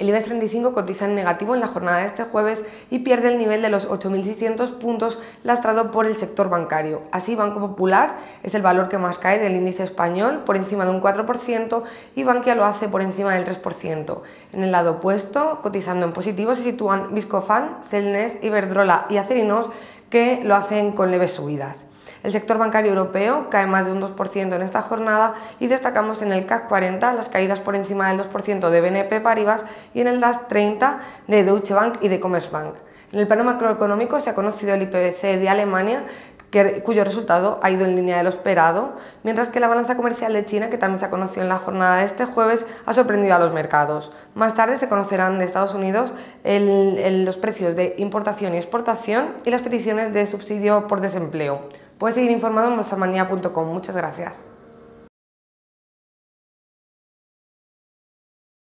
El IBEX 35 cotiza en negativo en la jornada de este jueves y pierde el nivel de los 8.600 puntos lastrado por el sector bancario. Así, Banco Popular es el valor que más cae del índice español, por encima de un 4%, y Bankia lo hace por encima del 3%. En el lado opuesto, cotizando en positivo, se sitúan Viscofan, Celnes, Iberdrola y Acerinos, que lo hacen con leves subidas. El sector bancario europeo cae más de un 2% en esta jornada y destacamos en el CAC 40 las caídas por encima del 2% de BNP Paribas y en el DAX 30 de Deutsche Bank y de Commerzbank. En el plano macroeconómico se ha conocido el IPVC de Alemania, cuyo resultado ha ido en línea de lo esperado, mientras que la balanza comercial de China, que también se ha conocido en la jornada de este jueves, ha sorprendido a los mercados. Más tarde se conocerán de Estados Unidos los precios de importación y exportación y las peticiones de subsidio por desempleo. Puedes seguir informado en bolsamanía.com. Muchas gracias.